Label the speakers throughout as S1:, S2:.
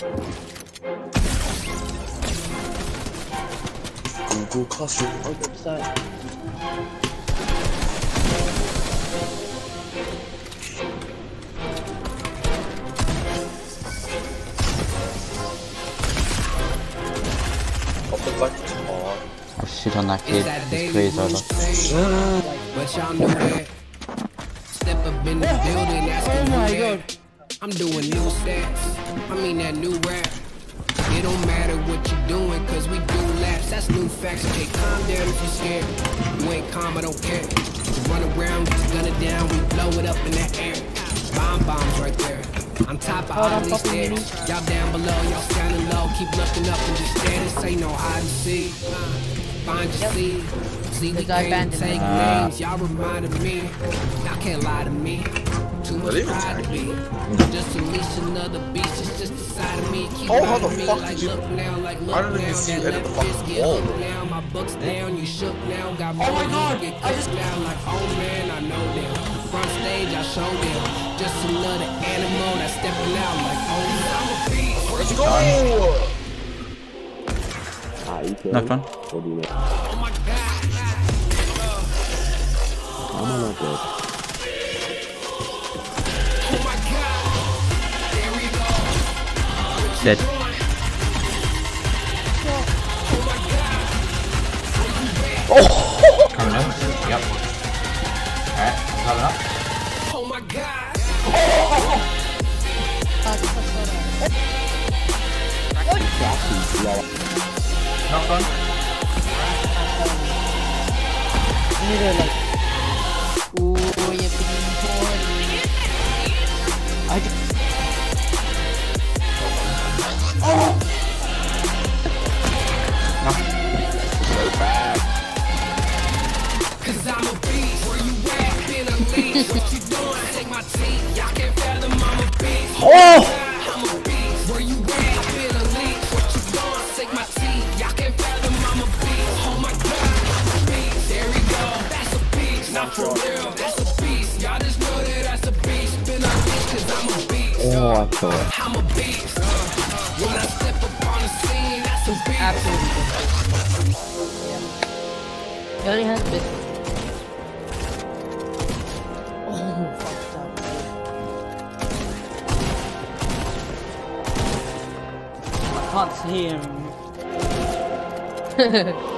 S1: Google Classroom.
S2: Or website.
S1: Open like it's hard.
S3: Oh shit on that kid.
S4: It's that
S3: His
S4: daily
S3: career's over.
S4: But y'all know that. Step up in the building, asking
S2: Oh my. God.
S4: I'm doing new stats. I mean that new rap. It don't matter what you're doing, cause we do laps. That's new facts. Okay, calm down if you're scared. You ain't calm, I don't care. Run around, get your gun down, we blow it up in the air. Bomb bombs right there. On top of all these stairs. Y'all down below, y'all standing low. Keep looking up and just stare. This ain't no hide and seek. Find your seed. See we
S2: Cause I
S4: can't take names. Y'all reminded me. Y'all can't lie to me. Too much
S1: Really?
S4: pride to be. Just unleash another beast. It's just the side of me. Keep
S1: Oh, how the
S4: riding me
S1: fuck
S4: like
S1: did you-
S4: now, like
S1: I don't even see you
S4: That
S1: edit the
S4: left
S1: fucking
S4: get
S1: wall.
S4: now. My buck's down, you shook now. Got
S2: Oh my God,
S4: get
S2: I just-
S4: now. Like oh man, I know them. Front stage, I show them. Just another animal that's stepping out like oh man, I'm a beast.
S1: Let's go!
S5: Ah, you kill
S3: No
S5: him?
S3: fun.
S5: Or do you not?
S4: Oh my god.
S3: Dead.
S4: Oh my god.
S6: Coming up. Yep. Alright, coming up.
S4: Oh my god.
S6: Not fun.
S2: And they're like,
S4: Not for real. That's a beast. Y'all just know that that's a beast. Been a leash cause I'm a beast.
S5: Oh, I saw it.
S4: I'm a beast. Uh, when I step up on the scene, that's a beast.
S2: absolutely. He only has bit. Oh, fucked up. I can't see him.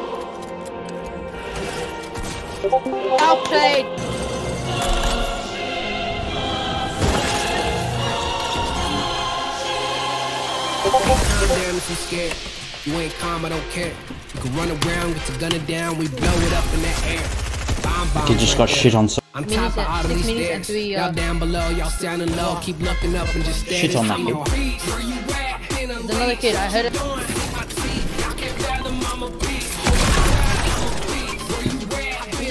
S2: Outplayed!
S4: Calm down if you're scared. You ain't calm, I don't care. You can run around, get your gun down, we blow it up in the air. Bomb bombs
S3: Kid just got
S4: there.
S3: shit on. So
S4: On
S2: Minutes
S4: top of all
S2: six
S4: these
S2: minutes and
S4: stairs.
S2: three, uh,
S4: Y'all down below, y'all standing low. Keep looking up and just stare.
S3: Shit on that
S4: ain't
S3: kid.
S4: no beat. Where you at? Been a
S2: There's another kid, I heard it.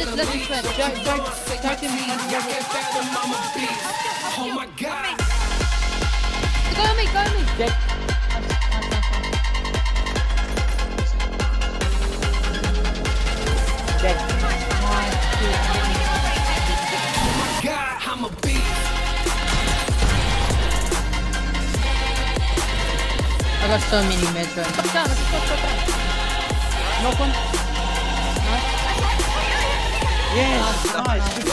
S2: Just me.
S4: Y'all can't fathom I'm a beast. Oh my god.
S2: Go on me, go on me. Two, oh three.
S4: God, I'm a beast.
S2: I got so many meds right now. Stop down, let's go, stop down. Knock one. Nice.
S3: yes, nice.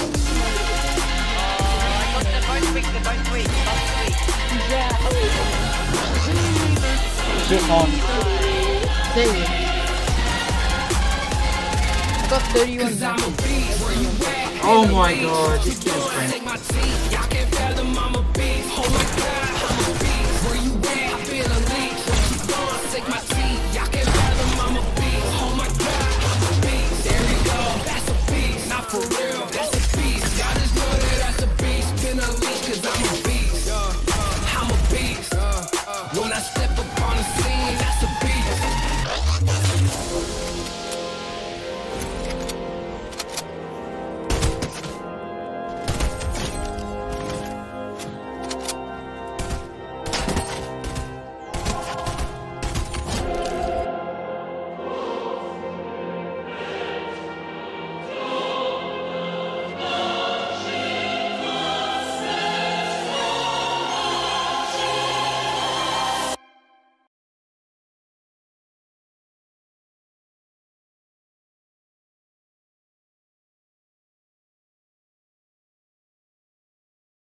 S3: Shit on.
S2: There you go. I got 31
S4: Cause I'm a
S2: matches.
S4: beast. Where you at?
S6: Oh my god, this kid is crazy.